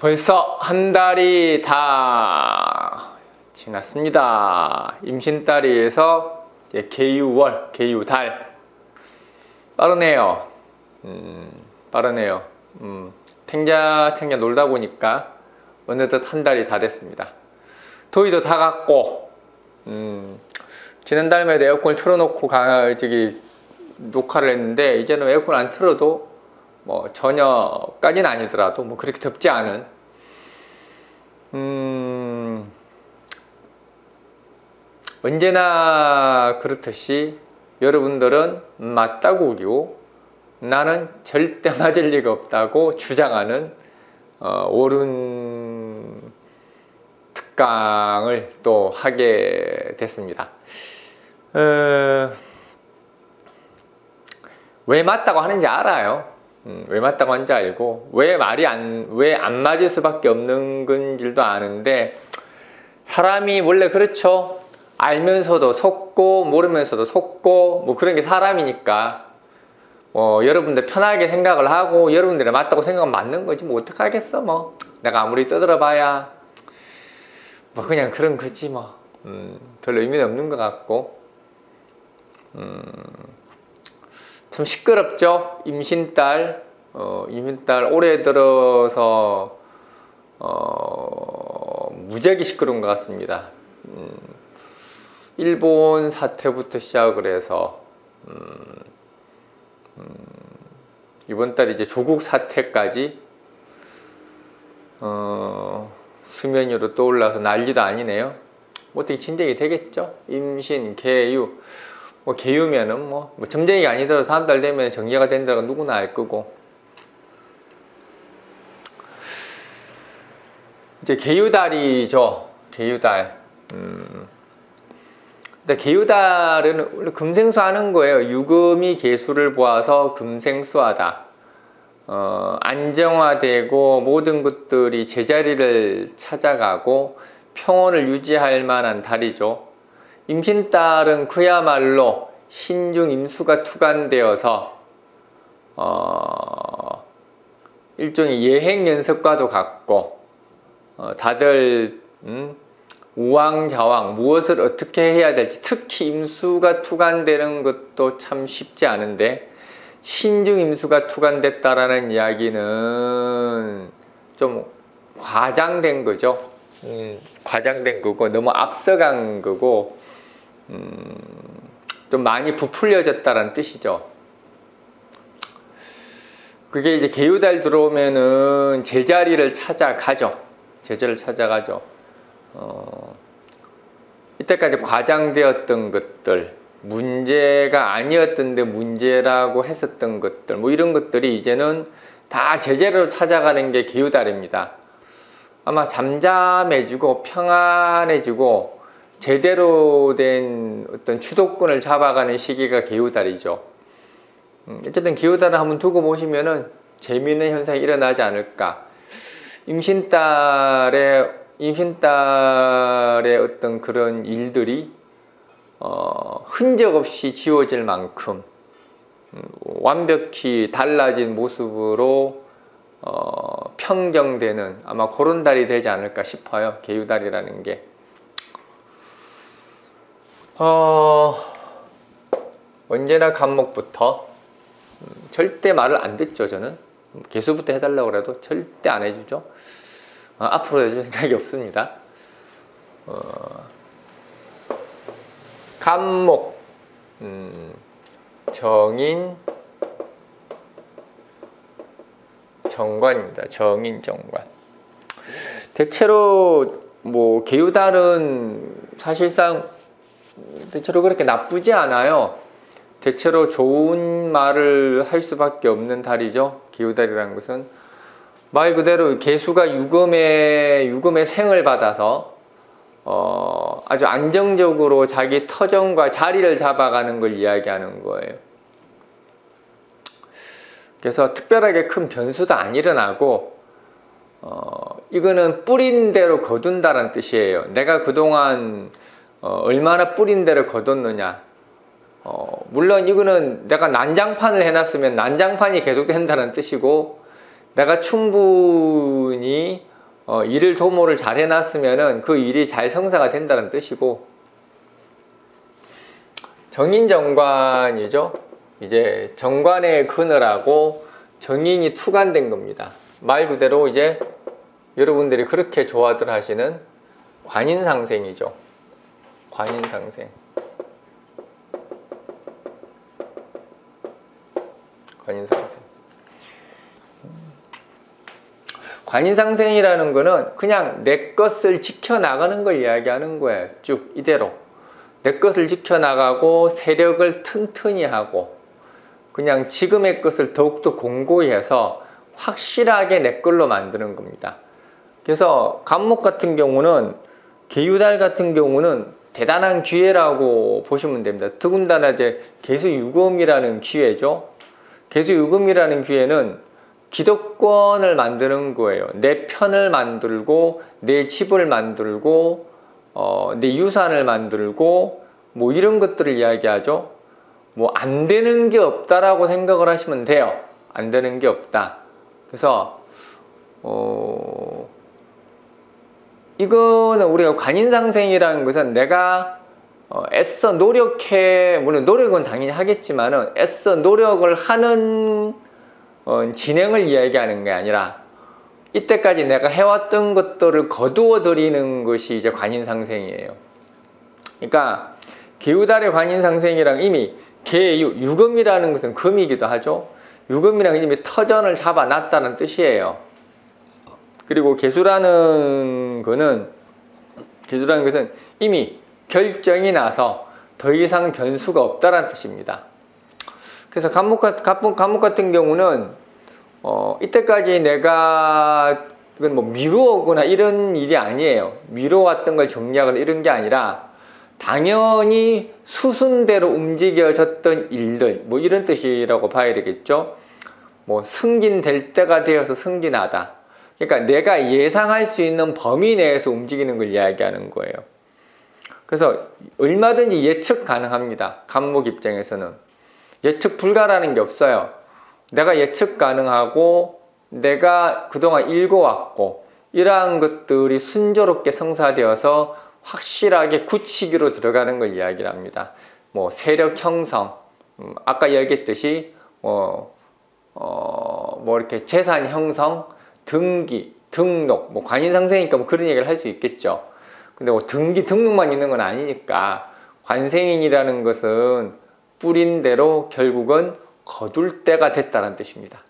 벌써 한 달이 다 지났습니다. 임신달이에서 개유월, 개유달. 빠르네요. 음, 빠르네요. 음, 탱자탱자 놀다 보니까 어느덧 한 달이 다 됐습니다. 더위도 다 갔고, 음, 지난달에 에어컨을 틀어놓고 가, 저기, 녹화를 했는데, 이제는 에어컨 안 틀어도 뭐 전혀까지는 아니더라도 뭐 그렇게 덥지 않은 음 언제나 그렇듯이 여러분들은 맞다고요 나는 절대 맞을 리가 없다고 주장하는 어, 옳은 특강을 또 하게 됐습니다. 어, 왜 맞다고 하는지 알아요. 음, 왜 맞다고 하는지 알고 왜 말이 안 왜 안 맞을 수밖에 없는 건지도 아는데 사람이 원래 그렇죠. 알면서도 속고 모르면서도 속고 뭐 그런 게 사람이니까. 뭐 여러분들 편하게 생각을 하고 여러분들이 맞다고 생각하면 맞는 거지 뭐 어떡하겠어 뭐. 내가 아무리 떠들어봐야. 뭐 그냥 그런 거지 뭐. 음, 별로 의미는 없는 것 같고. 음, 참 시끄럽죠. 임신딸, 어, 임신딸 올해 들어서 어, 무지하게 시끄러운 것 같습니다. 음, 일본 사태부터 시작을 해서 음, 음, 이번 달 이제 조국 사태까지 어, 수면 위로 떠올라서 난리도 아니네요. 뭐 어떻게 진정이 되겠죠? 임신, 개유 뭐 개유면은 뭐, 뭐 점쟁이가 아니더라도 한달 되면 정리가 된다고 누구나 알 거고. 이제 개유달이죠. 개유달. 음. 근데 개유달은 원래 금생수 하는 거예요. 유금이 개수를 보아서 금생수하다. 어, 안정화되고 모든 것들이 제자리를 찾아가고 평온을 유지할 만한 달이죠 임신딸은 그야말로 신중 임수가 투간되어서 어, 일종의 예행 연습과도 같고 어, 다들 음, 우왕좌왕 무엇을 어떻게 해야 될지 특히 임수가 투간되는 것도 참 쉽지 않은데 신중 임수가 투간됐다라는 이야기는 좀 과장된 거죠. 음, 과장된 거고 너무 앞서간 거고 음, 좀 많이 부풀려졌다는 뜻이죠. 그게 이제 개유달 들어오면은 제자리를 찾아가죠. 제자를 찾아가죠. 어, 이때까지 과장되었던 것들, 문제가 아니었던데 문제라고 했었던 것들, 뭐 이런 것들이 이제는 다 제자리로 찾아가는 게 개유달입니다. 아마 잠잠해지고 평안해지고 제대로 된 어떤 주도권을 잡아가는 시기가 개우달이죠. 음, 어쨌든 개우달을 한번 두고 보시면은 재미있는 현상이 일어나지 않을까. 임신딸의 임신딸의 어떤 그런 일들이 어, 흔적 없이 지워질 만큼 음, 완벽히 달라진 모습으로 어, 평정되는 아마 그런 달이 되지 않을까 싶어요. 개유달이라는 게. 어, 언제나 감목부터 음, 절대 말을 안 듣죠 저는. 개수부터 해달라고 해도 절대 안 해주죠. 어, 앞으로 해줄 생각이 없습니다. 어, 감목 음, 정인 정관입니다. 정인 정관. 대체로 뭐 개유달은 사실상 대체로 그렇게 나쁘지 않아요. 대체로 좋은 말을 할 수밖에 없는 달이죠. 기후달이라는 것은 말 그대로 개수가 유금의 유금의 생을 받아서 어, 아주 안정적으로 자기 터전과 자리를 잡아가는 걸 이야기하는 거예요. 그래서 특별하게 큰 변수도 안 일어나고 어, 이거는 뿌린 대로 거둔다는 뜻이에요. 내가 그동안 어, 얼마나 뿌린 대로 거뒀느냐 어, 물론 이거는 내가 난장판을 해놨으면 난장판이 계속 된다는 뜻이고 내가 충분히 어, 일을 도모를 잘 해놨으면은 그 일이 잘 성사가 된다는 뜻이고 정인정관이죠. 이제 정관의 그늘하고 정인이 투간된 겁니다. 말 그대로 이제 여러분들이 그렇게 좋아들 하시는 관인상생이죠. 관인상생. 관인상생. 관인상생이라는 거는 그냥 내 것을 지켜나가는 걸 이야기하는 거예요. 쭉 이대로. 내 것을 지켜나가고 세력을 튼튼히 하고 그냥 지금의 것을 더욱더 공고히 해서 확실하게 내 걸로 만드는 겁니다. 그래서 감목 같은 경우는 개유달 같은 경우는 대단한 기회라고 보시면 됩니다. 더군다나 이제 개수유금이라는 기회죠. 개수유금이라는 기회는 기득권을 만드는 거예요. 내 편을 만들고 내 집을 만들고 어, 내 유산을 만들고 뭐 이런 것들을 이야기하죠. 뭐 안 되는 게 없다라고 생각을 하시면 돼요. 안 되는 게 없다. 그래서 어, 이거는 우리가 관인상생이라는 것은 내가 어, 애써 노력해 물론 노력은 당연히 하겠지만은 애써 노력을 하는 어, 진행을 이야기하는 게 아니라 이때까지 내가 해왔던 것들을 거두어 드리는 것이 이제 관인상생이에요. 그러니까 개우달의 관인상생이랑 이미 개유 유금이라는 것은 금이기도 하죠. 유금이랑 이미 터전을 잡아놨다는 뜻이에요. 그리고 개수라는 거는 개수라는 것은 이미 결정이 나서 더 이상 변수가 없다는 뜻입니다. 그래서 감목, 감목 같은 경우는 어, 이때까지 내가 이건 뭐 미루거나 이런 일이 아니에요. 미뤄왔던 걸 정리하거나 이런 게 아니라 당연히 수순대로 움직여졌던 일들 뭐 이런 뜻이라고 봐야 되겠죠. 뭐 승진될 때가 되어서 승진하다. 그러니까 내가 예상할 수 있는 범위 내에서 움직이는 걸 이야기하는 거예요. 그래서 얼마든지 예측 가능합니다. 감목 입장에서는. 예측 불가라는 게 없어요. 내가 예측 가능하고 내가 그동안 읽어왔고 이러한 것들이 순조롭게 성사되어서 확실하게 굳히기로 들어가는 걸 이야기를 합니다. 뭐 세력 형성, 음, 아까 얘기했듯이 뭐, 어, 뭐 이렇게 재산 형성, 등기, 등록, 뭐 관인상생이니까 뭐 그런 얘기를 할 수 있겠죠. 근데 뭐 등기, 등록만 있는 건 아니니까 관생인이라는 것은 뿌린 대로 결국은 거둘 때가 됐다는 뜻입니다.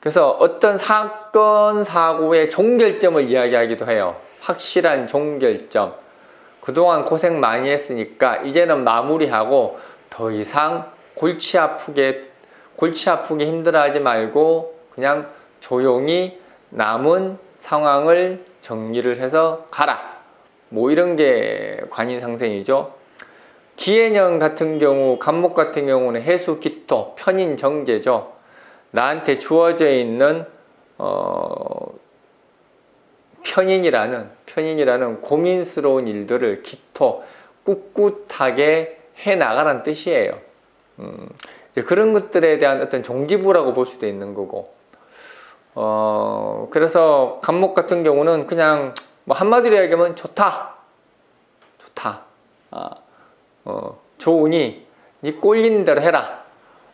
그래서 어떤 사건, 사고의 종결점을 이야기하기도 해요. 확실한 종결점. 그동안 고생 많이 했으니까 이제는 마무리하고 더 이상 골치 아프게, 골치 아프게 힘들어하지 말고 그냥 조용히 남은 상황을 정리를 해서 가라. 뭐 이런 게 관인상생이죠. 기해년 같은 경우, 간목 같은 경우는 해수, 기토, 편인, 정제죠. 나한테 주어져 있는 어, 편인이라는 편인이라는 고민스러운 일들을 기토 꿋꿋하게 해 나가라는 뜻이에요. 음, 그런 것들에 대한 어떤 종지부라고 볼 수도 있는 거고. 어, 그래서 간목 같은 경우는 그냥 뭐 한마디로 얘기하면 좋다, 좋다. 아, 어, 좋으니 네 꼴리는 대로 해라.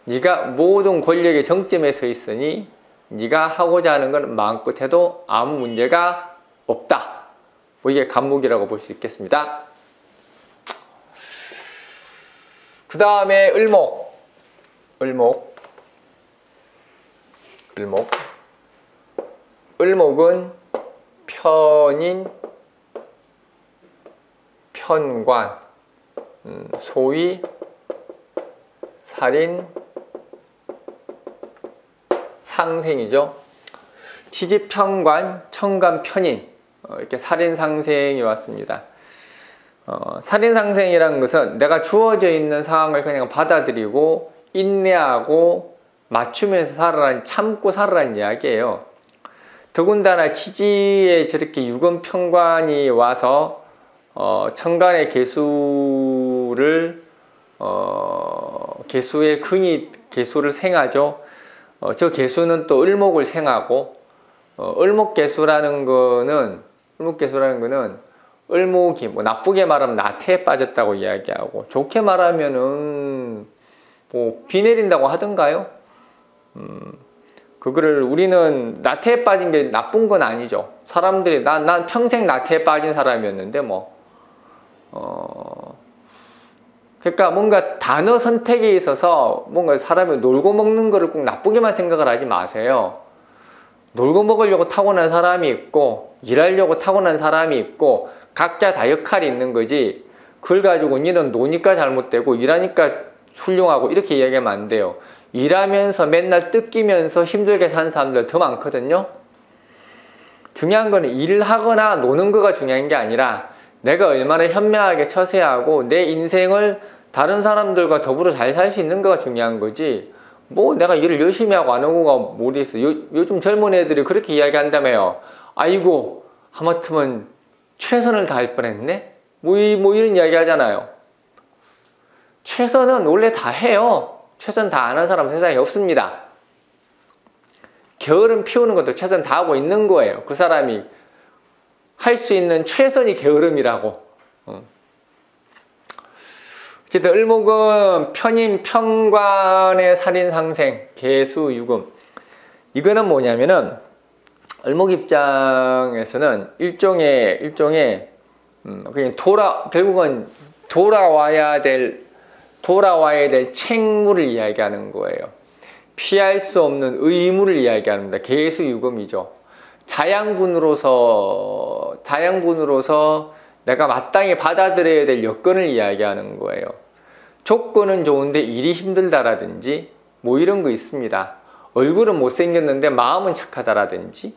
네가 모든 권력의 정점에 서 있으니 네가 하고자 하는 건 마음껏 해도 아무 문제가 없다. 뭐 이게 간목이라고 볼 수 있겠습니다. 그 다음에 을목. 을목. 을목. 을목은 편인, 편관, 음, 소위 살인, 상생이죠. 취집편관, 청관, 편인 어, 이렇게 살인상생이 왔습니다. 어, 살인상생이라는 것은 내가 주어져 있는 상황을 그냥 받아들이고 인내하고 맞추면서 살아라는 참고 살아라는 이야기예요. 더군다나 치지에 저렇게 유금편관이 와서 어, 천간의 개수를 어, 개수의 근이 개수를 생하죠. 어, 저 개수는 또 을목을 생하고 어, 을목 개수라는 거는 을목 개수라는 거는 을목이 뭐 나쁘게 말하면 나태에 빠졌다고 이야기하고 좋게 말하면은 뭐 비 내린다고 하던가요? 음, 그거를 우리는 나태에 빠진 게 나쁜 건 아니죠. 사람들이 난, 난 평생 나태에 빠진 사람이었는데 뭐 어, 그러니까 뭔가 단어 선택에 있어서 뭔가 사람이 놀고 먹는 거를 꼭 나쁘게만 생각을 하지 마세요. 놀고 먹으려고 타고난 사람이 있고 일하려고 타고난 사람이 있고 각자 다 역할이 있는 거지 그걸 가지고 니는 노니까 잘못되고 일하니까 훌륭하고 이렇게 이야기하면 안 돼요. 일하면서 맨날 뜯기면서 힘들게 사는 사람들 더 많거든요. 중요한 거는 일을 하거나 노는 거가 중요한 게 아니라 내가 얼마나 현명하게 처세하고 내 인생을 다른 사람들과 더불어 잘 살 수 있는 거가 중요한 거지. 뭐 내가 일을 열심히 하고 안 하고가 있어. 요, 요즘 젊은 애들이 그렇게 이야기한다며요. 아이고 하마터면 최선을 다할 뻔했네? 뭐, 이, 뭐 이런 이야기 하잖아요 최선은 원래 다 해요. 최선 다안 하는 사람 세상에 없습니다. 게으름 피우는 것도 최선 다 하고 있는 거예요. 그 사람이 할 수 있는 최선이 게으름이라고. 어. 어쨌든 을목은 편인 평관의 살인 상생 개수 유금. 이거는 뭐냐면은 을목 입장에서는 일종의 일종의 음, 그냥 돌아 결국은 돌아와야 될 돌아와야 될 책무를 이야기하는 거예요. 피할 수 없는 의무를 이야기합니다. 개수 유금이죠. 자양분으로서 자양분으로서 내가 마땅히 받아들여야 될 여건을 이야기하는 거예요. 조건은 좋은데 일이 힘들다라든지 뭐 이런 거 있습니다. 얼굴은 못생겼는데 마음은 착하다라든지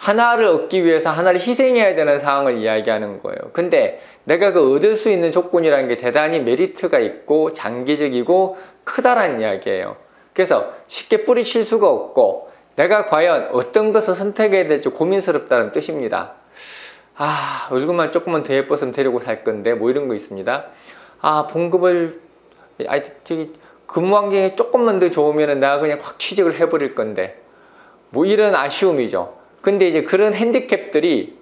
하나를 얻기 위해서 하나를 희생해야 되는 상황을 이야기하는 거예요. 근데 내가 그 얻을 수 있는 조건이라는 게 대단히 메리트가 있고 장기적이고 크다라는 이야기예요. 그래서 쉽게 뿌리칠 수가 없고 내가 과연 어떤 것을 선택해야 될지 고민스럽다는 뜻입니다. 아 얼굴만 조금만 더 예뻤으면 데리고 살 건데 뭐 이런 거 있습니다. 아 봉급을 아 저기 근무 환경이 조금만 더 좋으면 내가 그냥 확 취직을 해버릴 건데 뭐 이런 아쉬움이죠. 근데 이제 그런 핸디캡들이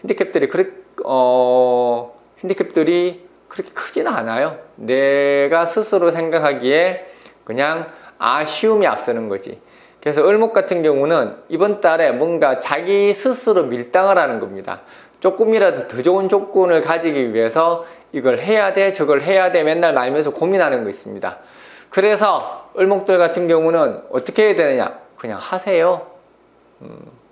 핸디캡들이 그렇 어 핸디캡들이 그렇게 크지는 않아요. 내가 스스로 생각하기에 그냥 아쉬움이 앞서는 거지. 그래서 을목 같은 경우는 이번 달에 뭔가 자기 스스로 밀당을 하는 겁니다. 조금이라도 더 좋은 조건을 가지기 위해서 이걸 해야 돼 저걸 해야 돼 맨날 말면서 고민하는 거 있습니다. 그래서 을목들 같은 경우는 어떻게 해야 되느냐 그냥 하세요. 음.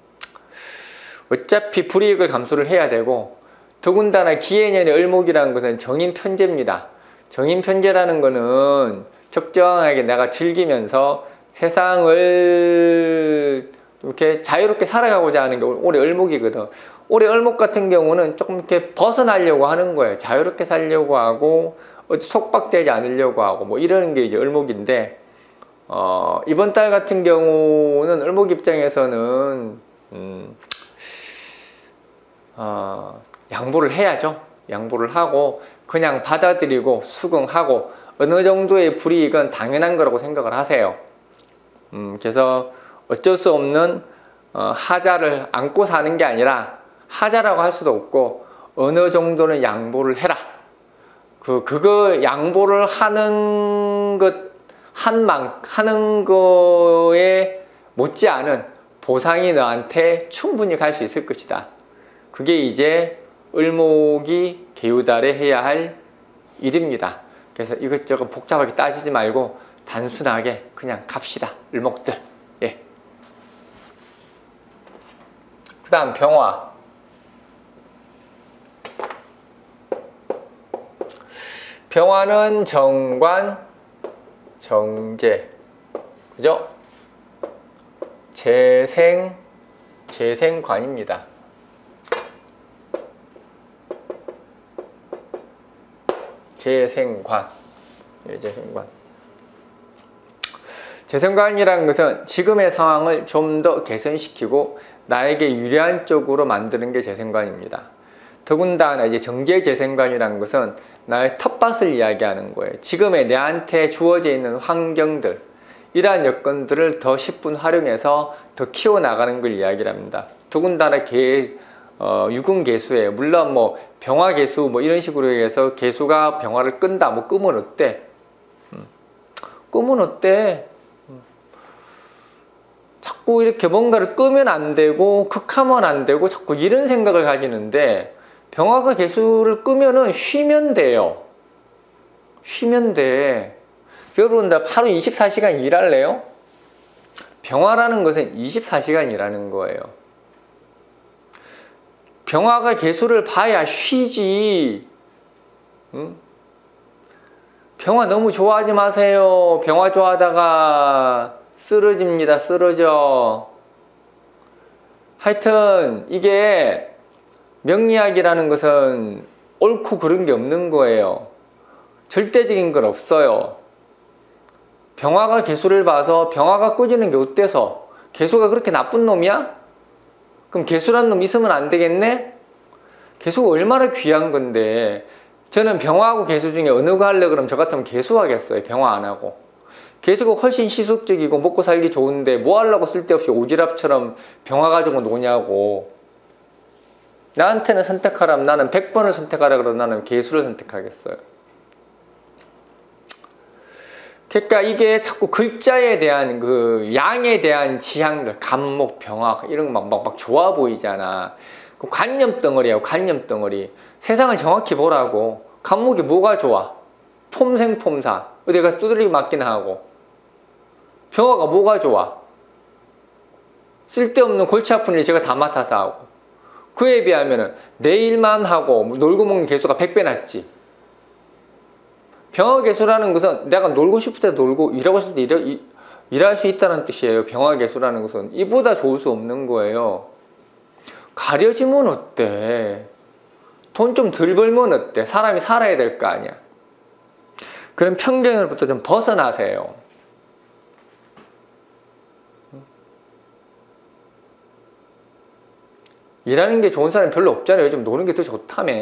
어차피 불이익을 감수를 해야 되고 더군다나 기해년의 을목이라는 것은 정인 편제입니다. 정인 편제라는 것은 적정하게 내가 즐기면서 세상을 이렇게 자유롭게 살아가고자 하는 게 올해 을목이거든. 올해 을목 같은 경우는 조금 이렇게 벗어나려고 하는 거예요. 자유롭게 살려고 하고 속박되지 않으려고 하고 뭐 이러는 게 이제 을목인데 어, 이번 달 같은 경우는 을목 입장에서는 음, 어, 양보를 해야죠. 양보를 하고 그냥 받아들이고 수긍하고 어느 정도의 불이익은 당연한 거라고 생각을 하세요. 음, 그래서 어쩔 수 없는 어, 하자를 안고 사는 게 아니라 하자라고 할 수도 없고 어느 정도는 양보를 해라. 그 그거 양보를 하는 것 한만 하는 거에 못지않은 보상이 너한테 충분히 갈 수 있을 것이다. 그게 이제 을목이 개우달에 해야 할 일입니다. 그래서 이것저것 복잡하게 따지지 말고 단순하게 그냥 갑시다. 을목들. 예. 그 다음 병화. 병화는 정관, 정제. 그죠? 재생, 재생관입니다. 재생관. 예, 재생관. 재생관이라는 것은 지금의 상황을 좀 더 개선시키고 나에게 유리한 쪽으로 만드는 게 재생관입니다. 더군다나 이제 정제 재생관이라는 것은 나의 텃밭을 이야기하는 거예요. 지금의 내한테 주어져 있는 환경들, 이러한 여건들을 더 10분 활용해서 더 키워나가는 걸 이야기를 합니다. 더군다나 개, 어, 유근 개수예요. 물론 뭐 병화 개수 뭐 이런 식으로 해서 개수가 병화를 끈다. 뭐 끄면 어때? 음. 끄면 어때? 음. 자꾸 이렇게 뭔가를 끄면 안 되고 극하면 안 되고 자꾸 이런 생각을 가지는데 병화가 개수를 끄면은 쉬면 돼요. 쉬면 돼. 여러분들 하루 24시간 일할래요? 병화라는 것은 24시간 일하는 거예요. 병화가 개수를 봐야 쉬지. 응? 병화 너무 좋아하지 마세요. 병화 좋아하다가 쓰러집니다. 쓰러져. 하여튼 이게 명리학이라는 것은 옳고 그른 게 없는 거예요. 절대적인 건 없어요. 병화가 개수를 봐서 병화가 꺼지는 게 어때서? 개수가 그렇게 나쁜 놈이야? 그럼 개수란 놈 있으면 안 되겠네? 개수가 얼마나 귀한 건데 저는 병화하고 개수 중에 어느 거 할래 그러면 저 같으면 개수 하겠어요. 병화 안 하고. 개수가 훨씬 시속적이고 먹고 살기 좋은데 뭐 하려고 쓸데없이 오지랖처럼 병화 가지고 노냐고. 나한테는 선택하라면 나는 100번을 선택하라 그러면 나는 개수를 선택하겠어요. 그러니까 이게 자꾸 글자에 대한 그 양에 대한 지향들, 감목, 병학 이런 거 막 막 막 좋아 보이잖아. 그 관념 덩어리야, 관념 덩어리. 세상을 정확히 보라고. 감목이 뭐가 좋아? 폼생폼사. 어디 가서 두드리기 맞긴 하고. 병화가 뭐가 좋아? 쓸데없는 골치 아픈 일 제가 다 맡아서 하고. 그에 비하면은 내 일만 하고 놀고 먹는 개수가 100배 낫지. 병화 개수라는 것은 내가 놀고 싶을 때 놀고 일하고 싶을 때 일하, 일할 수 있다는 뜻이에요. 병화 개수라는 것은 이보다 좋을 수 없는 거예요. 가려지면 어때? 돈 좀 덜 벌면 어때? 사람이 살아야 될 거 아니야. 그런 편견으로부터 좀 벗어나세요. 일하는 게 좋은 사람이 별로 없잖아요. 요즘 노는 게 더 좋다며.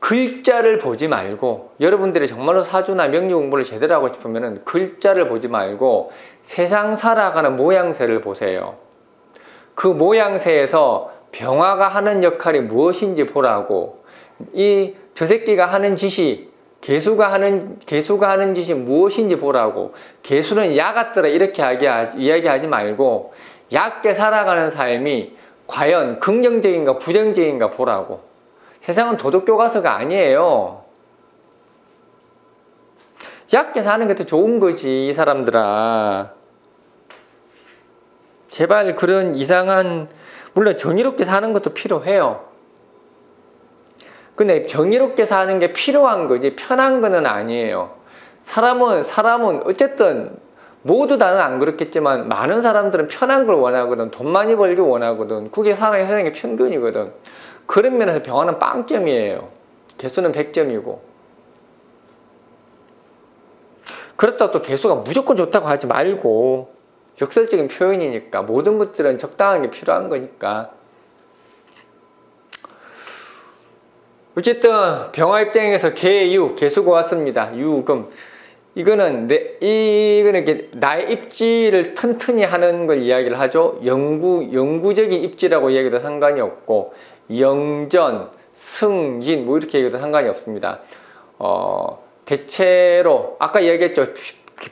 글자를 보지 말고 여러분들이 정말로 사주나 명리 공부를 제대로 하고 싶으면 글자를 보지 말고 세상 살아가는 모양새를 보세요. 그 모양새에서 병화가 하는 역할이 무엇인지 보라고. 이 저 새끼가 하는 짓이 개수가 하는 개수가 하는 짓이 무엇인지 보라고. 개수는 야 같더라 이렇게 이야기하지 말고 얕게 살아가는 삶이 과연 긍정적인가 부정적인가 보라고 세상은 도덕 교과서가 아니에요. 얕게 사는 게 더 좋은 거지, 이 사람들아. 제발 그런 이상한, 물론 정의롭게 사는 것도 필요해요. 근데 정의롭게 사는 게 필요한 거지, 편한 거는 아니에요. 사람은, 사람은 어쨌든 모두 다는 안 그렇겠지만 많은 사람들은 편한 걸 원하거든. 돈 많이 벌기 원하거든. 그게 사람의 세상의 평균이거든. 그런 면에서 병화는 빵점이에요. 개수는 100점이고. 그렇다고 또 개수가 무조건 좋다고 하지 말고 역설적인 표현이니까 모든 것들은 적당한 게 필요한 거니까 어쨌든 병화 입장에서 개유, 개수가 왔습니다. 유, 금 이거는 내, 이거는 나의 입지를 튼튼히 하는 걸 이야기를 하죠. 영구, 영구적인 입지라고 이야기도 상관이 없고, 영전, 승진, 뭐 이렇게 얘기해도 상관이 없습니다. 어, 대체로, 아까 이야기했죠.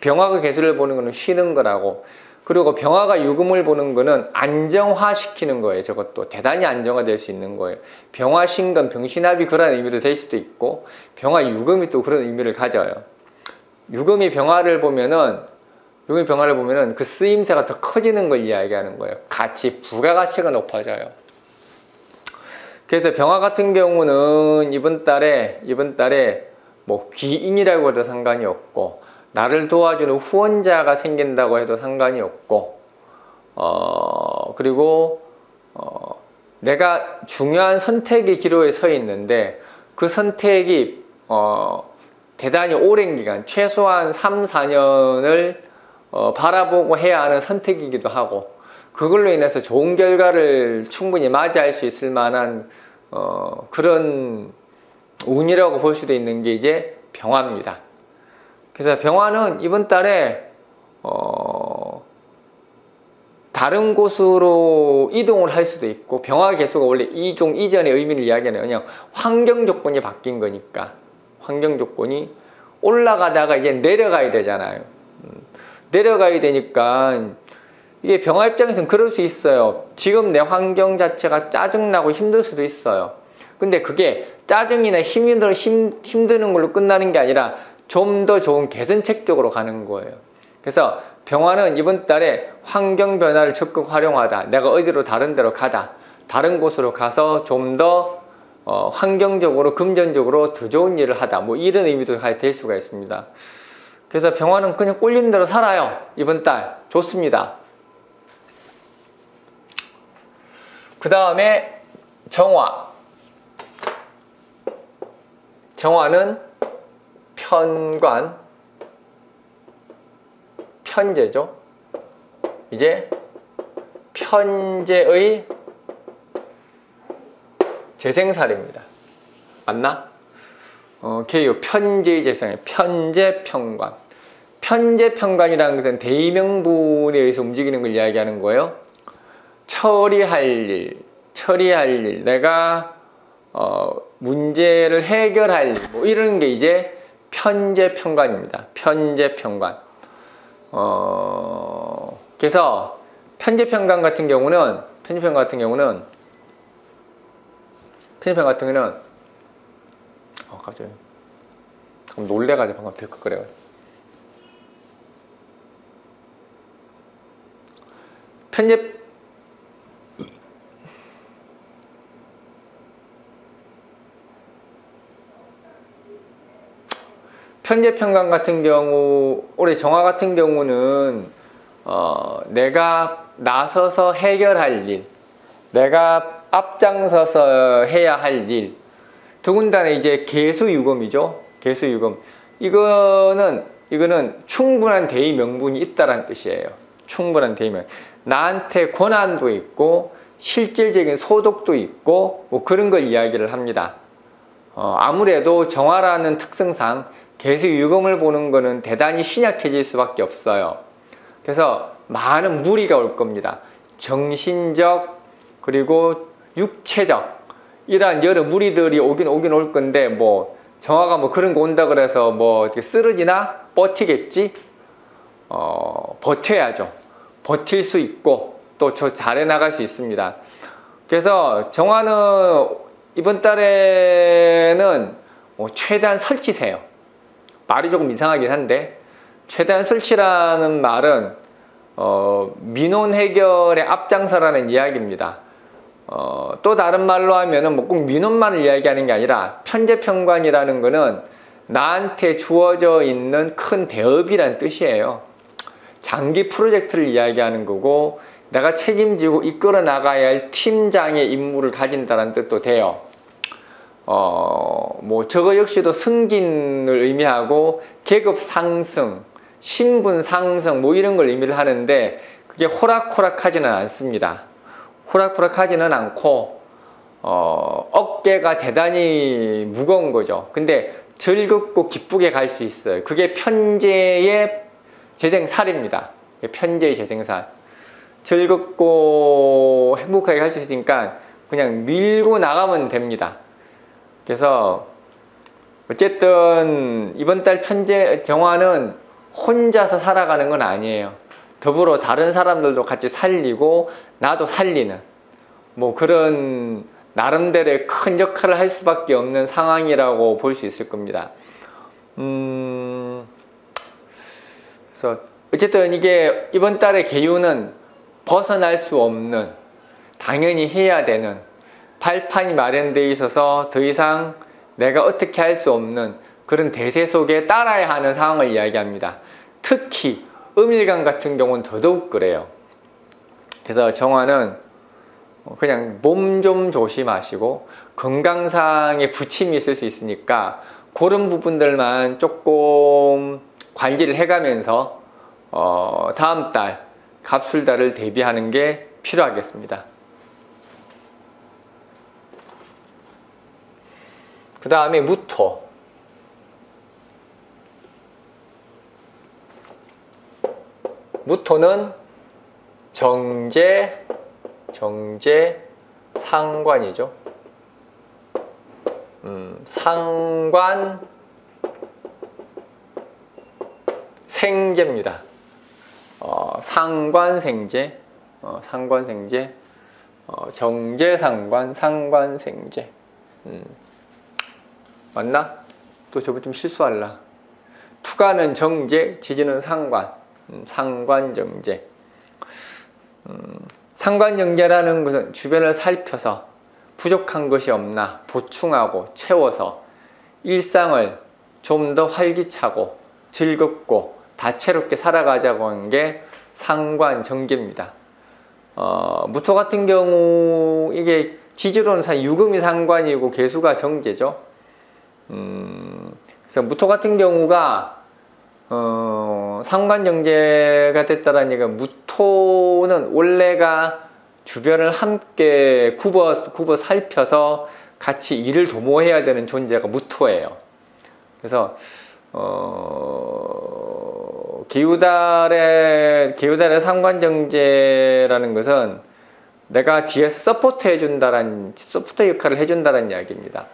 병화가 개수를 보는 거는 쉬는 거라고. 그리고 병화가 유금을 보는 거는 안정화시키는 거예요. 저것도 대단히 안정화될 수 있는 거예요. 병화 신금, 병신합이 그런 의미도 될 수도 있고 병화 유금이 또 그런 의미를 가져요. 유금이 병화를 보면은 유금이 병화를 보면은 그 쓰임새가 더 커지는 걸 이야기하는 거예요. 가치, 부가가치가 높아져요. 그래서 병화 같은 경우는 이번 달에 이번 달에 뭐 귀인이라고 해도 상관이 없고 나를 도와주는 후원자가 생긴다고 해도 상관이 없고 어 그리고 어 내가 중요한 선택의 기로에 서 있는데 그 선택이 어 대단히 오랜 기간, 최소한 3, 4년을 어, 바라보고 해야 하는 선택이기도 하고 그걸로 인해서 좋은 결과를 충분히 맞이할 수 있을 만한 어, 그런 운이라고 볼 수도 있는 게 이제 병화입니다. 그래서 병화는 이번 달에 어, 다른 곳으로 이동을 할 수도 있고 병화 개수가 원래 이종 이전의 의미를 이야기하는 그냥 환경 조건이 바뀐 거니까 환경 조건이 올라가다가 이제 내려가야 되잖아요. 음, 내려가야 되니까 이게 병화 입장에서는 그럴 수 있어요. 지금 내 환경 자체가 짜증나고 힘들 수도 있어요. 근데 그게 짜증이나 힘이 힘, 힘드는 걸로 끝나는 게 아니라 좀 더 좋은 개선책 적으로 가는 거예요. 그래서 병화는 이번 달에 환경 변화를 적극 활용하다. 내가 어디로 다른 데로 가다. 다른 곳으로 가서 좀더 어, 환경적으로 금전적으로 더 좋은 일을 하다. 뭐 이런 의미도 될 수가 있습니다. 그래서 병화는 그냥 꼴린 대로 살아요. 이번 달 좋습니다. 그 다음에 정화. 정화는 편관, 편제죠. 이제 편제의 재생살입니다. 맞나? 어, 개요 편제의 재생, 편제 편관. 편제 편관이라는 것은 대의명분에 의해서 움직이는 걸 이야기하는 거예요. 처리할 일, 처리할 일, 내가 어, 문제를 해결할 일, 뭐 이런 게 이제. 편제 편관. 어, 그래서 편집평강 같은 경우는 편집평 같은 경우는 편집평 같은 경우는 어 갑자기 놀래가지고 방금 들컥거려요. 편집 편제평강 같은 경우 올해 정화 같은 경우는 어, 내가 나서서 해결할 일 내가 앞장서서 해야 할 일 더군다나 이제 개수유금이죠. 개수유금. 이거는 이거는 충분한 대의 명분이 있다는 뜻이에요. 충분한 대의 명 나한테 권한도 있고 실질적인 소득도 있고 뭐 그런 걸 이야기를 합니다. 어, 아무래도 정화라는 특성상 계속 유금을 보는 것은 대단히 신약해질 수밖에 없어요. 그래서 많은 무리가 올 겁니다. 정신적 그리고 육체적 이러한 여러 무리들이 오긴 오긴 올 건데 뭐 정화가 뭐 그런 거 온다 그래서 뭐 쓰러지나 버티겠지? 어, 버텨야죠. 버틸 수 있고 또 저 잘해 나갈 수 있습니다. 그래서 정화는 이번 달에는 뭐 최대한 설치세요. 말이 조금 이상하긴 한데 최대한 설치라는 말은 어, 민원 해결의 앞장서라는 이야기입니다. 어, 또 다른 말로 하면은 뭐 꼭 민원만을 이야기하는 게 아니라 편제평관이라는 거는 나한테 주어져 있는 큰 대업이란 뜻이에요. 장기 프로젝트를 이야기하는 거고 내가 책임지고 이끌어 나가야 할 팀장의 임무를 가진다는 뜻도 돼요. 어, 뭐 저거 역시도 승진을 의미하고 계급 상승, 신분 상승 뭐 이런 걸 의미를 하는데 그게 호락호락하지는 않습니다. 호락호락하지는 않고 어, 어깨가 대단히 무거운 거죠. 근데 즐겁고 기쁘게 갈 수 있어요. 그게 편제의 재생살입니다. 편제의 재생살. 즐겁고 행복하게 할 수 있으니까 그냥 밀고 나가면 됩니다. 그래서 어쨌든 이번 달 편제 정화는 혼자서 살아가는 건 아니에요. 더불어 다른 사람들도 같이 살리고 나도 살리는 뭐 그런 나름대로의 큰 역할을 할 수밖에 없는 상황이라고 볼 수 있을 겁니다. 음, 그래서 어쨌든 이게 이번 달의 개유는 벗어날 수 없는 당연히 해야 되는 발판이 마련되어 있어서 더 이상 내가 어떻게 할 수 없는 그런 대세 속에 따라야 하는 상황을 이야기합니다. 특히 음일간 같은 경우는 더더욱 그래요. 그래서 정화는 그냥 몸 좀 조심하시고 건강상의 부침이 있을 수 있으니까 그런 부분들만 조금 관리를 해가면서 어 다음 달 갑술달을 대비하는 게 필요하겠습니다. 그 다음에 무토. 무토는 정제, 정제, 상관이죠. 음, 상관, 생제입니다. 어, 상관 생제, 어, 상관 생제, 어, 정제 상관, 상관 생제. 음. 맞나? 또 저번 좀 실수할라. 투가는 정제, 지지는 상관, 음, 상관정제. 음, 상관정제라는 것은 주변을 살펴서 부족한 것이 없나 보충하고 채워서 일상을 좀 더 활기차고 즐겁고 다채롭게 살아가자고 하는 게 상관정계입니다. 어, 무토 같은 경우 이게 지지로는 유금이 상관이고 개수가 정제죠. 음, 그래서 무토 같은 경우가 어, 상관정재가 됐다라는 얘기가 무토는 원래가 주변을 함께 굽어, 굽어 살펴서 같이 일을 도모해야 되는 존재가 무토예요. 그래서 어, 계유달의 계유달의 상관정재라는 것은 내가 뒤에서 support 해준다는 서포터 역할을 해준다는 이야기입니다.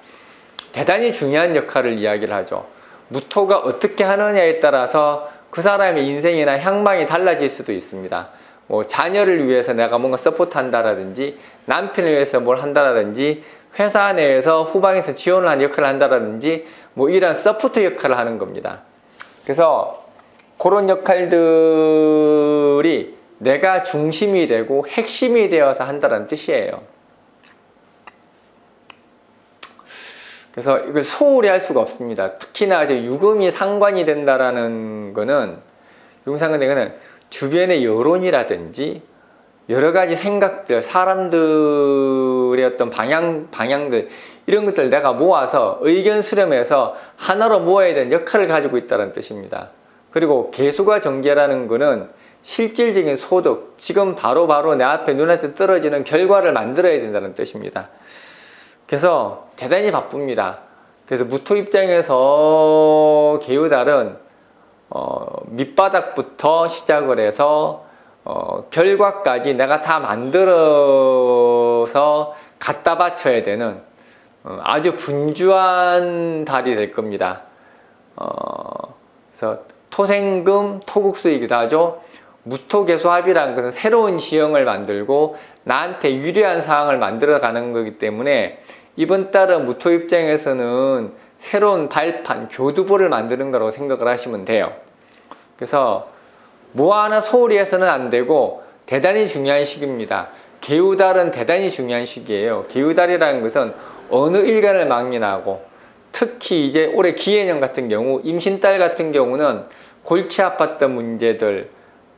대단히 중요한 역할을 이야기를 하죠. 무토가 어떻게 하느냐에 따라서 그 사람의 인생이나 향방이 달라질 수도 있습니다. 뭐 자녀를 위해서 내가 뭔가 support 한다라든지 남편을 위해서 뭘 한다라든지 회사 내에서 후방에서 지원을 하는 역할을 한다라든지 뭐 이런 support 역할을 하는 겁니다. 그래서 그런 역할들이 내가 중심이 되고 핵심이 되어서 한다는 뜻이에요. 그래서 이걸 소홀히 할 수가 없습니다. 특히나 이제 유금이 상관이 된다라는 거는 유금 상관 되거는 주변의 여론이라든지 여러 가지 생각들, 사람들의 어떤 방향, 방향들, 이런 것들 내가 모아서 의견 수렴해서 하나로 모아야 되는 역할을 가지고 있다는 뜻입니다. 그리고 개수가 전개라는 거는 실질적인 소득, 지금 바로바로 바로 내 앞에 눈앞에 떨어지는 결과를 만들어야 된다는 뜻입니다. 그래서 대단히 바쁩니다. 그래서 무토 입장에서 개요달은 어, 밑바닥부터 시작을 해서 어, 결과까지 내가 다 만들어서 갖다 바쳐야 되는 어, 아주 분주한 달이 될 겁니다. 어, 그래서 토생금 토국수이기도 하죠. 무토개수합이라는 것은 새로운 지형을 만들고 나한테 유리한 상황을 만들어 가는 거기 때문에 이번 달은 무토 입장에서는 새로운 발판, 교두보를 만드는 거라고 생각을 하시면 돼요. 그래서 뭐 하나 소홀히 해서는 안 되고 대단히 중요한 시기입니다. 개우달은 대단히 중요한 시기예요. 개우달이라는 것은 어느 일간을 망인하고 특히 이제 올해 기해년 같은 경우 임신달 같은 경우는 골치 아팠던 문제들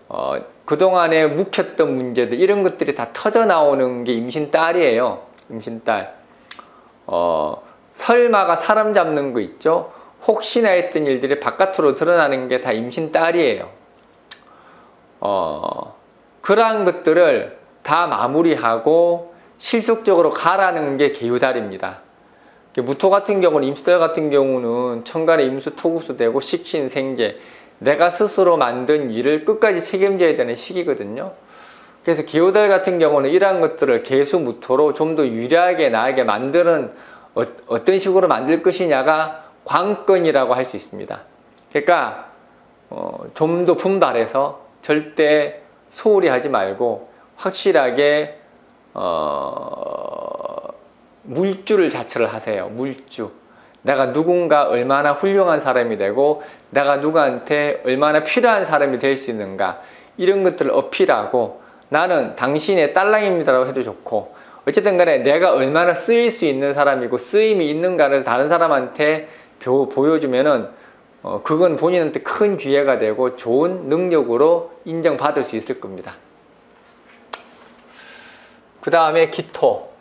어, 그동안에 묵혔던 문제들 이런 것들이 다 터져 나오는 게 임신딸이에요. 임신딸. 어, 설마가 사람 잡는 거 있죠? 혹시나 했던 일들이 바깥으로 드러나는 게 다 임신딸이에요. 어, 그러한 것들을 다 마무리하고 실속적으로 가라는 게 개유달입니다. 무토 같은 경우는 임수달 같은 경우는 천간에 임수 토구수 되고 식신 생재 내가 스스로 만든 일을 끝까지 책임져야 되는 시기거든요. 그래서 기호달 같은 경우는 이러한 것들을 개수무토로 좀 더 유리하게 나에게 만드는 어, 떤 식으로 만들 것이냐가 관건이라고 할 수 있습니다. 그러니까 어, 좀 더 분발해서 절대 소홀히 하지 말고 확실하게 어, 물주를 자처를 하세요. 물주. 내가 누군가 얼마나 훌륭한 사람이 되고 내가 누구한테 얼마나 필요한 사람이 될 수 있는가 이런 것들을 어필하고 나는 당신의 딸랑입니다라고 해도 좋고 어쨌든 간에 내가 얼마나 쓰일 수 있는 사람이고 쓰임이 있는가를 다른 사람한테 보여주면은 어, 그건 본인한테 큰 기회가 되고 좋은 능력으로 인정받을 수 있을 겁니다. 그 다음에 기토.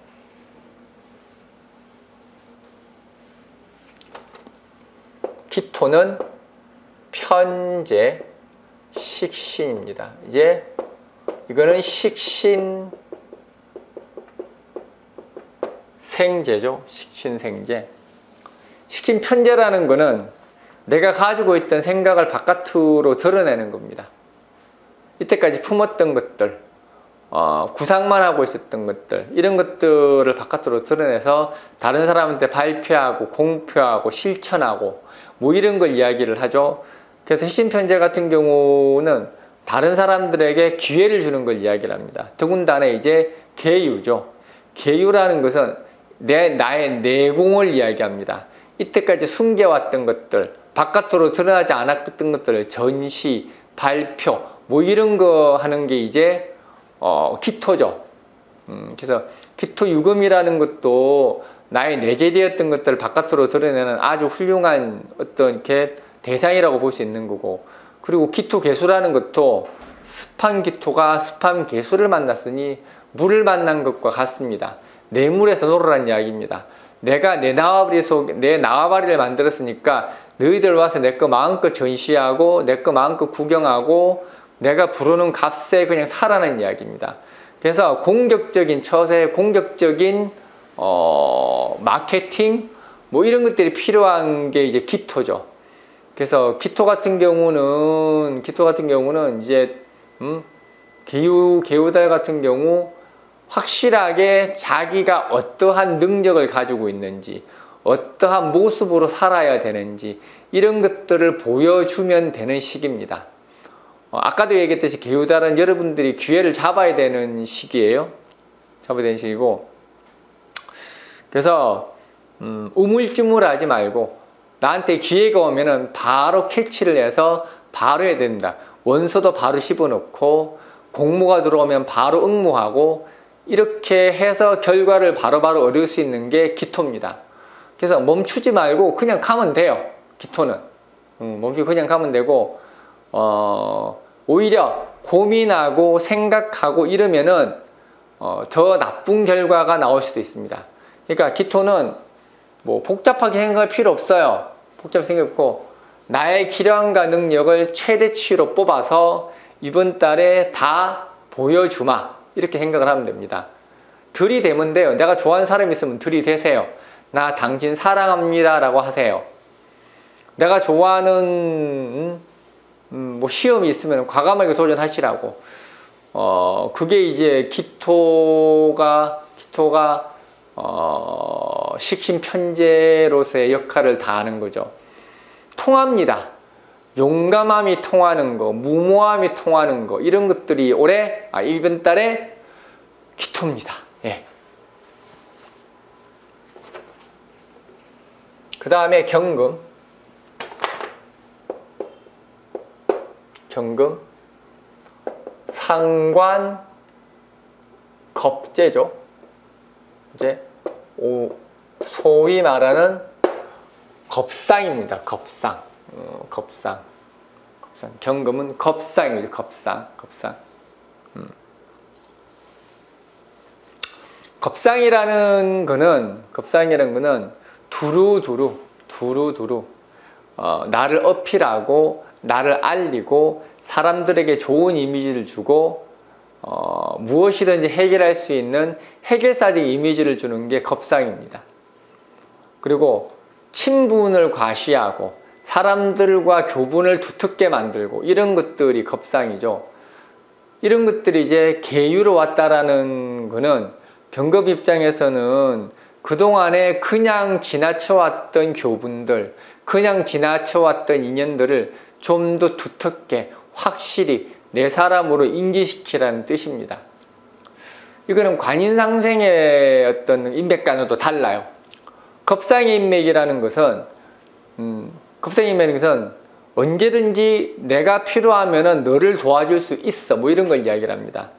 기토는 편제 식신입니다. 이제 이거는 식신 생제죠. 식신 생제. 식신 편제라는 거는 내가 가지고 있던 생각을 바깥으로 드러내는 겁니다. 이때까지 품었던 것들, 어, 구상만 하고 있었던 것들, 이런 것들을 바깥으로 드러내서 다른 사람한테 발표하고 공표하고 실천하고 뭐 이런 걸 이야기를 하죠. 그래서 희신편제 같은 경우는 다른 사람들에게 기회를 주는 걸 이야기를 합니다. 더군다나 이제 계유죠. 계유라는 것은 내, 나의 내공을 이야기합니다. 이때까지 숨겨왔던 것들, 바깥으로 드러나지 않았던 것들을 전시, 발표, 뭐 이런 거 하는 게 이제, 어, 기토죠. 음, 그래서 기토 유금이라는 것도 나의 내재되었던 것들을 바깥으로 드러내는 아주 훌륭한 어떤 게 대상이라고 볼 수 있는 거고, 그리고 기토 개수라는 것도 습한 기토가 습한 개수를 만났으니 물을 만난 것과 같습니다. 내 물에서 놀으란 이야기입니다. 내가 내 나와바리 속, 내 나와바리를 만들었으니까 너희들 와서 내 거 마음껏 전시하고 내 거 마음껏 구경하고 내가 부르는 값에 그냥 살아는 이야기입니다. 그래서 공격적인 처세, 공격적인 어, 마케팅 뭐 이런 것들이 필요한 게 이제 기토죠. 그래서 기토 같은 경우는 기토 같은 경우는 이제 음, 개유 개유달 같은 경우 확실하게 자기가 어떠한 능력을 가지고 있는지 어떠한 모습으로 살아야 되는지 이런 것들을 보여주면 되는 시기입니다. 어, 아까도 얘기했듯이 개유달은 여러분들이 기회를 잡아야 되는 시기예요. 잡아야 되는 시기고 그래서 음, 우물쭈물하지 말고 나한테 기회가 오면은 바로 캐치를 해서 바로 해야 된다. 원서도 바로 씹어놓고 공모가 들어오면 바로 응모하고 이렇게 해서 결과를 바로바로 바로 얻을 수 있는 게 기토입니다. 그래서 멈추지 말고 그냥 가면 돼요. 기토는 음, 멈추고 그냥 가면 되고 어, 오히려 고민하고 생각하고 이러면은 어, 더 나쁜 결과가 나올 수도 있습니다. 그러니까 기토는 뭐 복잡하게 생각할 필요 없어요. 복잡하게 생각 없고 나의 기량과 능력을 최대치로 뽑아서 이번 달에 다 보여주마 이렇게 생각을 하면 됩니다. 들이대면 돼요. 내가 좋아하는 사람이 있으면 들이대세요. 나 당신 사랑합니다 라고 하세요. 내가 좋아하는 음, 음, 뭐 시험이 있으면 과감하게 도전하시라고. 어, 그게 이제 기토가 기토가 어, 식신 편제로서의 역할을 다하는 거죠. 통합니다. 용감함이 통하는 거, 무모함이 통하는 거, 이런 것들이 올해, 아, 이번 달에 기토입니다. 예. 그 다음에 경금. 경금. 상관, 겁제죠. 이제, 오, 소위 말하는 겁상입니다. 겁상. 어, 겁상. 겁상. 경금은 겁상이죠. 겁상. 겁상. 음. 겁상이라는 거는 겁상이라는 거는 두루두루 두루두루 어, 나를 어필하고 나를 알리고 사람들에게 좋은 이미지를 주고 어, 무엇이든지 해결할 수 있는 해결사적 이미지를 주는 게 겁상입니다. 그리고 친분을 과시하고 사람들과 교분을 두텁게 만들고 이런 것들이 겁상이죠. 이런 것들이 이제 계유로 왔다라는 거는 경급 입장에서는 그동안에 그냥 지나쳐왔던 교분들, 그냥 지나쳐왔던 인연들을 좀 더 두텁게 확실히 내 사람으로 인지시키라는 뜻입니다. 이거는 관인상생의 어떤 인맥과도 달라요. 겁상의 인맥이라는 것은 음, 겁상의 인맥이라는 것은 언제든지 내가 필요하면 너를 도와줄 수 있어 뭐 이런 걸 이야기를 합니다.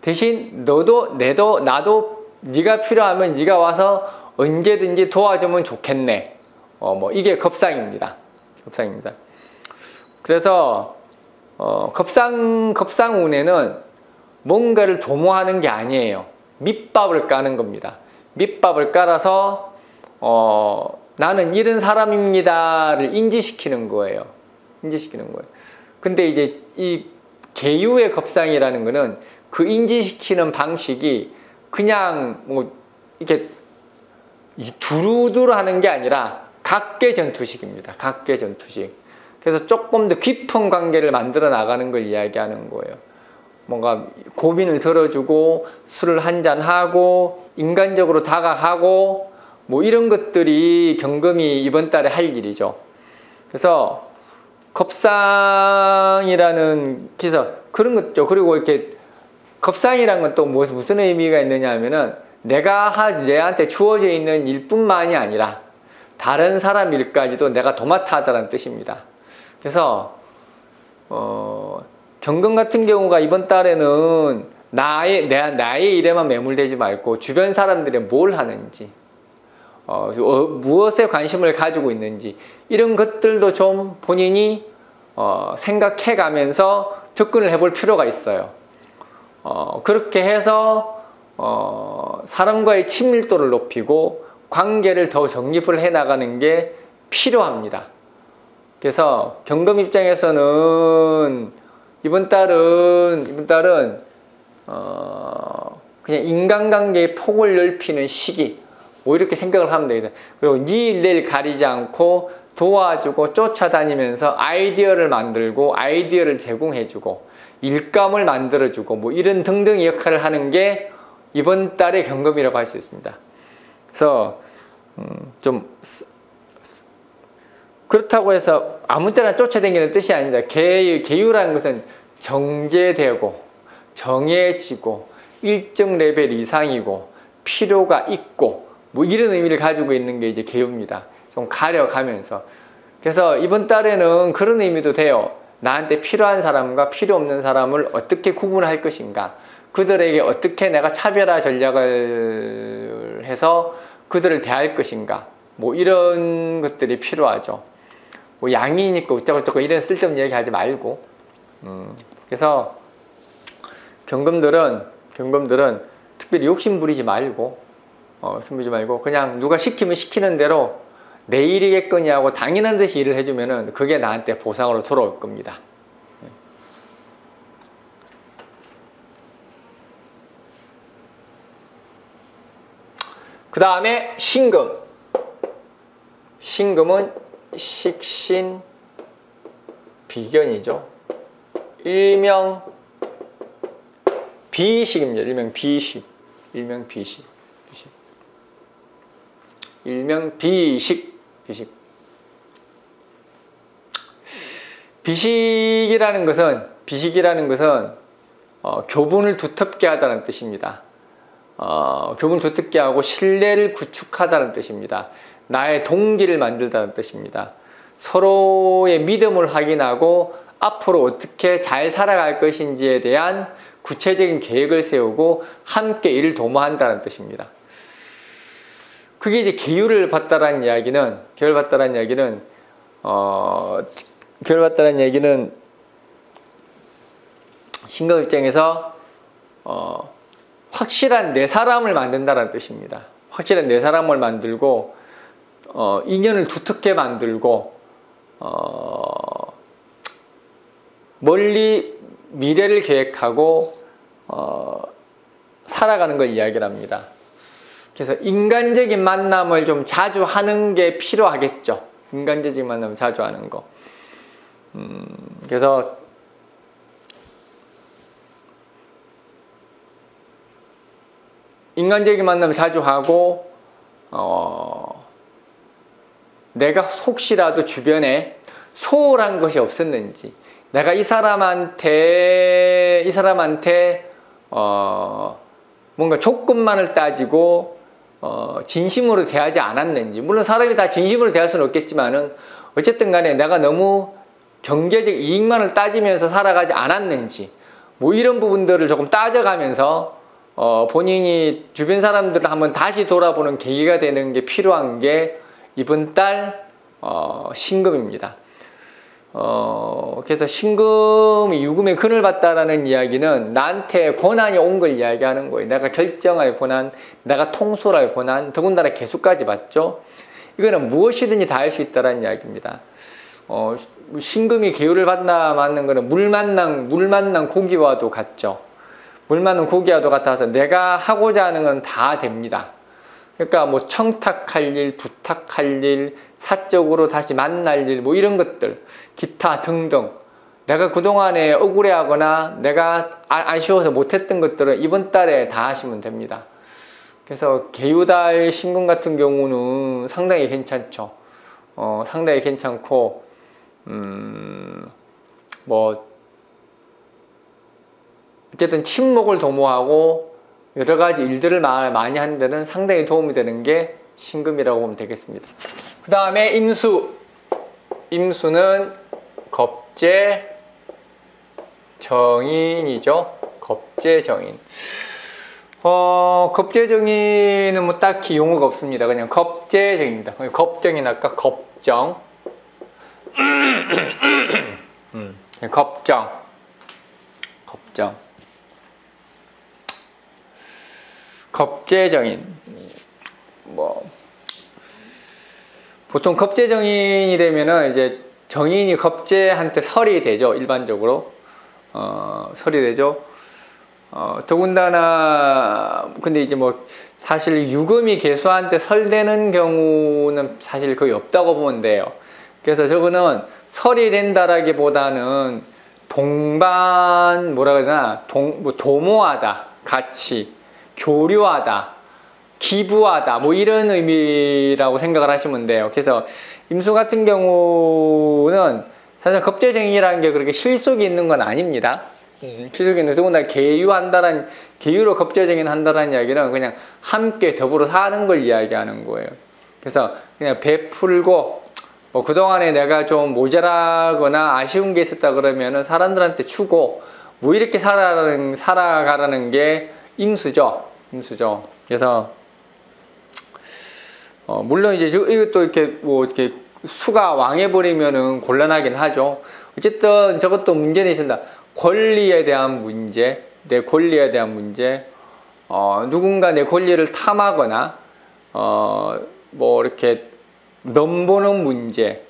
대신 너도 내도 나도 네가 필요하면 네가 와서 언제든지 도와주면 좋겠네. 어, 뭐 이게 겁상입니다. 겁상입니다. 그래서 어, 겁상 겁상운에는 뭔가를 도모하는 게 아니에요. 밑밥을 까는 겁니다. 밑밥을 깔아서 어, 나는 이런 사람입니다를 인지시키는 거예요. 인지시키는 거예요. 근데 이제 이 개유의 겁상이라는 거는 그 인지시키는 방식이 그냥 뭐 이렇게 두루두루 하는 게 아니라 각계 전투식입니다. 각계 전투식. 그래서 조금 더 깊은 관계를 만들어 나가는 걸 이야기하는 거예요. 뭔가 고민을 들어주고 술을 한잔 하고 인간적으로 다가가고 뭐 이런 것들이 경금이 이번 달에 할 일이죠. 그래서 겁상이라는 기사 그런 것죠. 그리고 이렇게 겁상이란 건또 무슨 의미가 있느냐 하면은 내가 하, 내한테 주어져 있는 일뿐만이 아니라 다른 사람 일까지도 내가 도맡아 하다는 뜻입니다. 그래서 어, 경금 같은 경우가 이번 달에는 나의 내, 나의 일에만 매몰되지 말고 주변 사람들이 뭘 하는지 어, 어, 무엇에 관심을 가지고 있는지 이런 것들도 좀 본인이 어, 생각해 가면서 접근을 해볼 필요가 있어요. 어, 그렇게 해서 어, 사람과의 친밀도를 높이고 관계를 더 정립을 해 나가는 게 필요합니다. 그래서 경금 입장에서는 이번 달은 이번 달은 어, 그냥 인간관계의 폭을 넓히는 시기 뭐 이렇게 생각을 하면 되겠다. 그리고 니 일내일 가리지 않고 도와주고 쫓아다니면서 아이디어를 만들고 아이디어를 제공해주고 일감을 만들어주고 뭐 이런 등등의 역할을 하는 게 이번 달의 경금이라고 할 수 있습니다. 그래서 음, 좀 그렇다고 해서 아무 때나 쫓아다니는 뜻이 아닙니다. 개, 개유라는 것은 정제되고 정해지고 일정 레벨 이상이고 필요가 있고 뭐 이런 의미를 가지고 있는 게 이제 개유입니다. 좀 가려가면서 그래서 이번 달에는 그런 의미도 돼요. 나한테 필요한 사람과 필요 없는 사람을 어떻게 구분할 것인가 그들에게 어떻게 내가 차별화 전략을 해서 그들을 대할 것인가 뭐 이런 것들이 필요하죠. 뭐 양이니까 어쩌고저쩌고 이런 쓸데없는 얘기 하지 말고 음, 그래서 경금들은 경금들은 특별히 욕심 부리지 말고 어, 욕심 부리지 말고 그냥 누가 시키면 시키는 대로 내 일이겠거니 하고 당연한 듯이 일을 해주면은 그게 나한테 보상으로 돌아올 겁니다. 그 다음에 신금. 신금은 식신 비견이죠. 일명 비식입니다. 일명 비식. 일명 비식. 비식. 일명 비식. 비식. 비식이라는 것은 비식이라는 것은 어, 교분을 두텁게 하다는 뜻입니다. 어, 교분을 두텁게 하고 신뢰를 구축하다는 뜻입니다. 나의 동기를 만들다는 뜻입니다. 서로의 믿음을 확인하고 앞으로 어떻게 잘 살아갈 것인지에 대한 구체적인 계획을 세우고 함께 이를 도모한다는 뜻입니다. 그게 이제 계율을 받다라는 이야기는 계율 받다라는 이야기는 어, 계율 받다라는 얘기는 신경 입장에서 어, 확실한 내 사람을 만든다는 뜻입니다. 확실한 내 사람을 만들고 어, 인연을 두텁게 만들고 어, 멀리 미래를 계획하고 어, 살아가는 걸 이야기를 합니다. 그래서 인간적인 만남을 좀 자주 하는 게 필요하겠죠. 인간적인 만남을 자주 하는 거. 음, 그래서 인간적인 만남을 자주 하고 어, 내가 혹시라도 주변에 소홀한 것이 없었는지 내가 이 사람한테 이 사람한테 어, 뭔가 조건만을 따지고 어, 진심으로 대하지 않았는지 물론 사람이 다 진심으로 대할 수는 없겠지만은 어쨌든 간에 내가 너무 경제적 이익만을 따지면서 살아가지 않았는지 뭐 이런 부분들을 조금 따져가면서 어, 본인이 주변 사람들을 한번 다시 돌아보는 계기가 되는 게 필요한 게 이번 달 어, 신금입니다. 어, 그래서 신금이 유금의 근을 받다라는 이야기는 나한테 고난이 온 걸 이야기하는 거예요. 내가 결정할 고난, 내가 통솔할 고난, 더군다나 개수까지 받죠. 이거는 무엇이든지 다 할 수 있다는 이야기입니다. 어, 신금이 계율을 받나 맞는 거는 물 만난, 물 만난 고기와도 같죠. 물 많은 고기와도 같아서 내가 하고자 하는 건 다 됩니다. 그러니까 뭐 청탁할 일, 부탁할 일, 사적으로 다시 만날 일, 뭐 이런 것들, 기타 등등. 내가 그동안에 억울해하거나 내가 아, 아쉬워서 못했던 것들은 이번 달에 다 하시면 됩니다. 그래서 개유달 신금 같은 경우는 상당히 괜찮죠. 어, 상당히 괜찮고, 음, 뭐, 어쨌든 침묵을 도모하고 여러 가지 일들을 많이 하는 데는 상당히 도움이 되는 게 신금이라고 보면 되겠습니다. 그 다음에 임수. 임수는 겁재 정인이죠. 겁재 정인. 어, 겁재 정인은 뭐 딱히 용어가 없습니다. 그냥 겁재 정입니다. 겁정인 아까 겁정. 음, 겁정. 겁정. 겁재정인. 뭐, 보통 겁재정인이 되면은 이제 정인이 겁재한테 설이 되죠. 일반적으로. 어, 설이 되죠. 어, 더군다나, 근데 이제 뭐, 사실 유금이 개수한테 설되는 경우는 사실 거의 없다고 보면 돼요. 그래서 저거는 설이 된다라기보다는 동반, 뭐라 그러나, 동, 뭐 도모하다, 같이, 교류하다, 기부하다, 뭐 이런 의미라고 생각을 하시면 돼요. 그래서 임수 같은 경우는 사실 겁재쟁이라는 게 그렇게 실속이 있는 건 아닙니다. 음, 실속이 있는 더군다나 개유한다는 개유로 겁재쟁이는 한다는 이야기는 그냥 함께 더불어 사는 걸 이야기하는 거예요. 그래서 그냥 베풀고 뭐 그동안에 내가 좀 모자라거나 아쉬운 게 있었다 그러면은 사람들한테 주고 뭐 이렇게 살아가는, 살아가라는 게 임수죠. 임수죠. 그래서 어, 물론 이제 이것도 이렇게 뭐 이렇게 수가 왕해버리면은 곤란하긴 하죠. 어쨌든 저것도 문제는 있습니다. 권리에 대한 문제, 내 권리에 대한 문제, 어, 누군가 내 권리를 탐하거나, 어, 뭐 이렇게 넘보는 문제,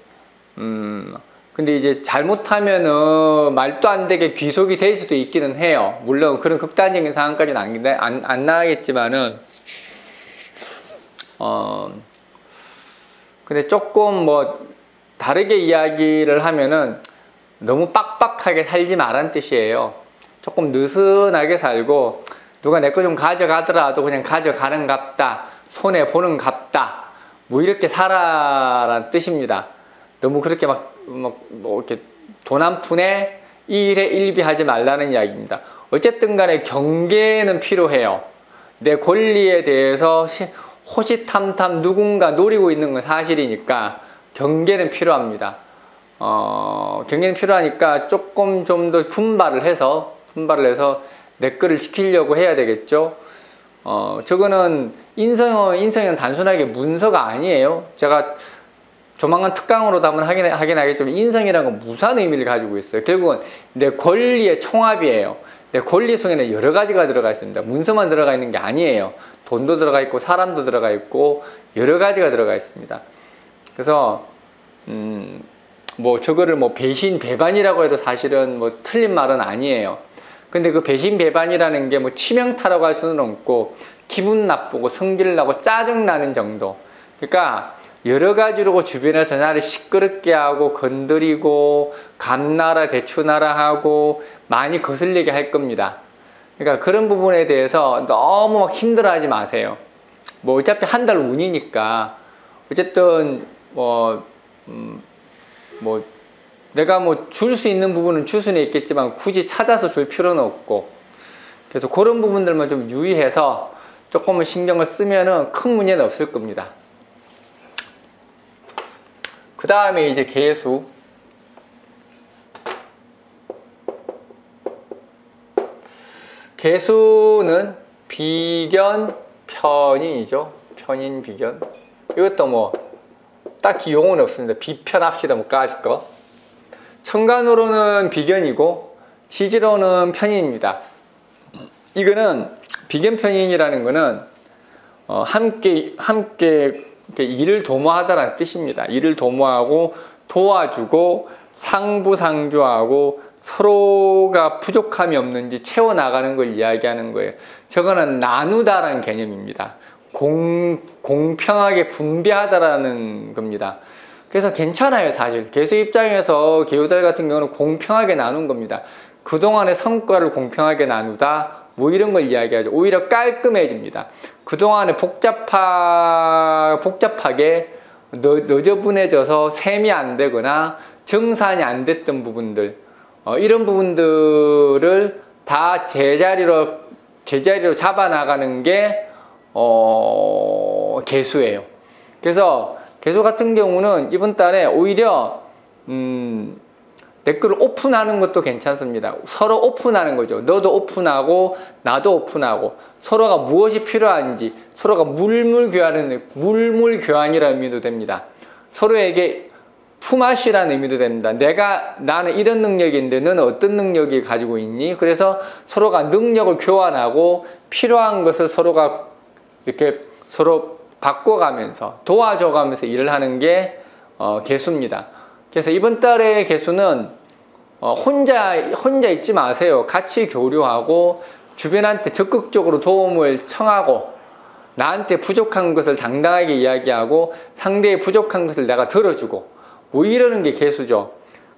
음, 근데 이제 잘못하면은 말도 안 되게 귀속이 될 수도 있기는 해요. 물론 그런 극단적인 상황까지는 안, 안, 안 나가겠지만은, 어, 근데 조금 뭐 다르게 이야기를 하면은 너무 빡빡하게 살지 말란 뜻이에요. 조금 느슨하게 살고 누가 내 거 좀 가져가더라도 그냥 가져가는 갑다. 손해 보는 갑다. 뭐 이렇게 살아라는 뜻입니다. 너무 그렇게 막, 막, 뭐 이렇게 돈 한 푼에 일에 일비하지 말라는 이야기입니다. 어쨌든 간에 경계는 필요해요. 내 권리에 대해서 호시탐탐 누군가 노리고 있는 건 사실이니까 경계는 필요합니다. 어, 경계는 필요하니까 조금 좀 더 분발을 해서 분발을 해서 내 거를 지키려고 해야 되겠죠. 어, 저거는 인성, 인성은 단순하게 문서가 아니에요. 제가 조만간 특강으로도 한번 하긴, 하긴 하겠지만 인성이라는 건 무사한 의미를 가지고 있어요. 결국은 내 권리의 총합이에요. 내 권리 속에는 여러 가지가 들어가 있습니다. 문서만 들어가 있는 게 아니에요. 돈도 들어가 있고 사람도 들어가 있고 여러 가지가 들어가 있습니다. 그래서 음, 뭐 저거를 뭐 배신 배반이라고 해도 사실은 뭐 틀린 말은 아니에요. 근데 그 배신 배반이라는 게 뭐 치명타라고 할 수는 없고 기분 나쁘고 성질 나고 짜증 나는 정도. 그러니까 여러 가지로 주변에서 나를 시끄럽게 하고 건드리고 감나라 대추나라 하고 많이 거슬리게 할 겁니다. 그러니까 그런 부분에 대해서 너무 막 힘들어하지 마세요. 뭐 어차피 한 달 운이니까 어쨌든 뭐, 음, 뭐 내가 뭐 줄 수 있는 부분은 줄 수는 있겠지만 굳이 찾아서 줄 필요는 없고 그래서 그런 부분들만 좀 유의해서 조금은 신경을 쓰면은 큰 문제는 없을 겁니다. 그 다음에 이제 개수 개수는 비견, 편인이죠. 편인, 비견. 이것도 뭐 딱히 용어는 없습니다. 비편합시다. 뭐 까짓 거. 천간으로는 비견이고 지지로는 편인입니다. 이거는 비견 편인이라는 거는 어, 함께 함께 일을 도모하다라는 뜻입니다. 일을 도모하고 도와주고 상부상조하고 서로가 부족함이 없는지 채워나가는 걸 이야기하는 거예요. 저거는 나누다라는 개념입니다. 공, 공평하게 분배하다라는 겁니다. 그래서 괜찮아요, 사실. 개수 입장에서 개요달 같은 경우는 공평하게 나눈 겁니다. 그동안의 성과를 공평하게 나누다, 뭐 이런 걸 이야기하죠. 오히려 깔끔해집니다. 그동안에 복잡하, 복잡하게 너저분해져서 셈이 안 되거나 정산이 안 됐던 부분들, 어, 이런 부분들을 다 제자리로, 제자리로 잡아 나가는 게, 어, 개수예요. 그래서 개수 같은 경우는 이번 달에 오히려, 음, 댓글을 오픈하는 것도 괜찮습니다. 서로 오픈하는 거죠. 너도 오픈하고 나도 오픈하고 서로가 무엇이 필요한지 서로가 물물 교환은 물물 교환이라는 의미도 됩니다. 서로에게 품앗이라는 의미도 됩니다. 내가 나는 이런 능력인데 너는 어떤 능력이 가지고 있니? 그래서 서로가 능력을 교환하고 필요한 것을 서로가 이렇게 서로 바꿔가면서 도와줘가면서 일을 하는 게 어, 개수입니다. 그래서 이번 달의 개수는 어, 혼자 혼자 있지 마세요. 같이 교류하고 주변한테 적극적으로 도움을 청하고 나한테 부족한 것을 당당하게 이야기하고 상대의 부족한 것을 내가 들어주고 뭐 이러는 게 개수죠.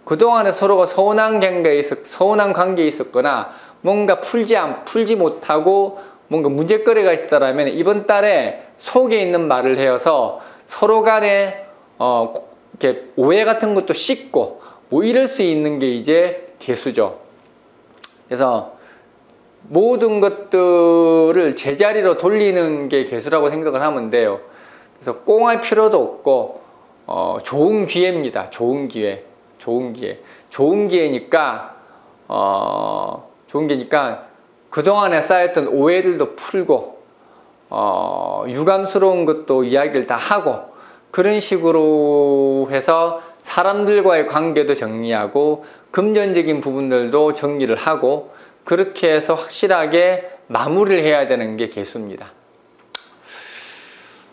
그동안에 서로가 서운한 관계에 있었, 서운한 관계에 있었거나 뭔가 풀지 안, 풀지 못하고 뭔가 문제거리가 있었다면 이번 달에 속에 있는 말을 해서 서로 간에 어, 이렇게 오해 같은 것도 씻고 뭐 이럴 수 있는 게 이제 개수죠. 그래서 모든 것들을 제자리로 돌리는 게 개수라고 생각을 하면 돼요. 그래서 꽁할 필요도 없고 어, 좋은 기회입니다. 좋은 기회, 좋은 기회, 좋은 기회니까 어, 좋은 기회니까 그 동안에 쌓였던 오해들도 풀고 어, 유감스러운 것도 이야기를 다 하고 그런 식으로 해서 사람들과의 관계도 정리하고 금전적인 부분들도 정리를 하고 그렇게 해서 확실하게 마무리를 해야 되는 게 개수입니다.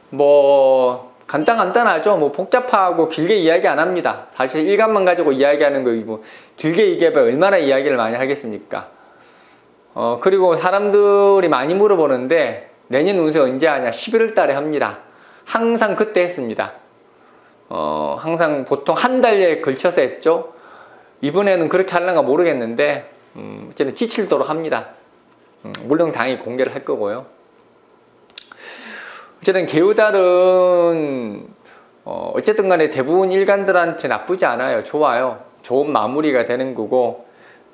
뭐 간단 간단하죠. 뭐 복잡하고 길게 이야기 안 합니다. 사실 일간만 가지고 이야기하는 거이고 길게 얘기해봐 얼마나 이야기를 많이 하겠습니까? 어 그리고 사람들이 많이 물어보는데 내년 운세 언제 하냐? 11월 달에 합니다. 항상 그때 했습니다. 어, 항상 보통 한 달에 걸쳐서 했죠. 이번에는 그렇게 할런가 모르겠는데, 음, 어쨌든 지칠도록 합니다. 음, 물론 당연히 공개를 할 거고요. 어쨌든 개우달은, 어, 어쨌든 간에 대부분 일간들한테 나쁘지 않아요. 좋아요. 좋은 마무리가 되는 거고,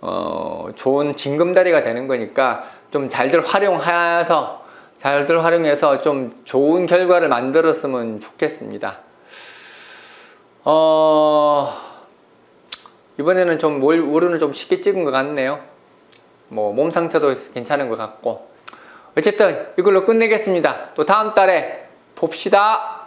어, 좋은 징금다리가 되는 거니까 좀 잘들 활용해서, 잘들 활용해서 좀 좋은 결과를 만들었으면 좋겠습니다. 어, 이번에는 좀 월, 월운을 좀 쉽게 찍은 것 같네요. 뭐, 몸 상태도 괜찮은 것 같고. 어쨌든 이걸로 끝내겠습니다. 또 다음 달에 봅시다.